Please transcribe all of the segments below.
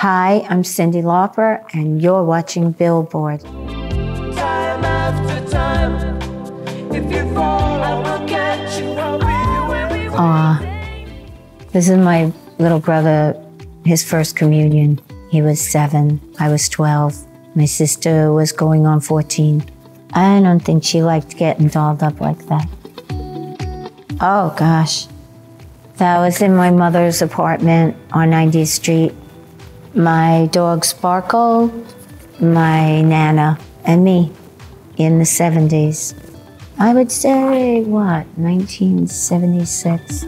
Hi, I'm Cyndi Lauper, and you're watching Billboard. Time after time, if you fall, I will catch you. I'll be where we Aw, this is my little brother, his first communion. He was seven, I was 12. My sister was going on 14. I don't think she liked getting dolled up like that. Oh gosh. That was in my mother's apartment on 90th Street. My dog Sparkle, my Nana, and me in the 70s. I would say, what, 1976?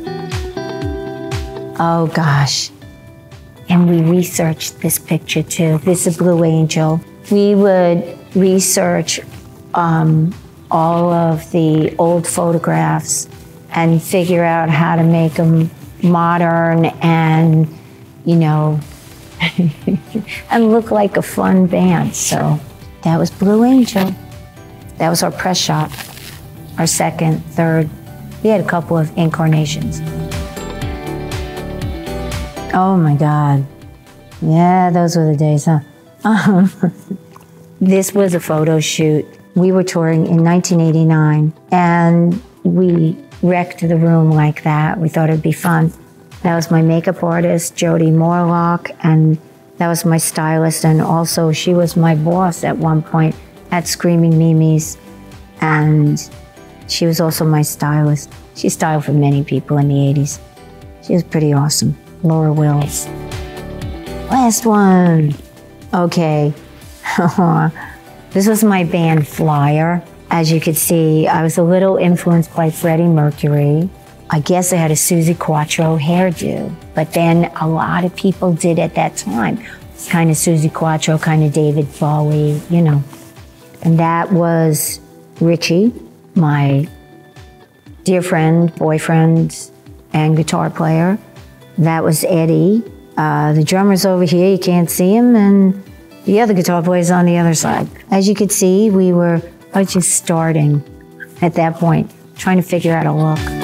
Oh gosh. And we researched this picture too. This is a Blue Angel. We would research um, all of the old photographs and figure out how to make them modern and, you know, and look like a fun band. So that was Blue Angel. That was our press shop, our second, third. We had a couple of incarnations. Oh my God. Yeah, those were the days, huh? Um, this was a photo shoot. We were touring in 1989 and we wrecked the room like that. We thought it'd be fun. That was my makeup artist, Jody Morlock, and that was my stylist. And also, she was my boss at one point at Screaming Mimi's. And she was also my stylist. She styled for many people in the 80s. She was pretty awesome. Laura Wills. Last one. Okay. this was my band Flyer. As you could see, I was a little influenced by Freddie Mercury. I guess I had a Suzi Quatro hairdo, but then a lot of people did at that time. Kind of Suzi Quatro, kind of David Bowie, you know. And that was Richie, my dear friend, boyfriend, and guitar player. That was Eddie. Uh, the drummer's over here, you can't see him, and the other guitar player's on the other side. As you could see, we were just starting at that point, trying to figure out a look.